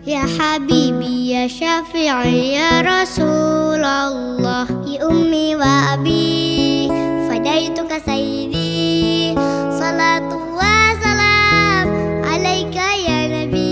يا حبيبي يا شفيعي يا رسول الله يا أمي وأبي فديتك سيدي.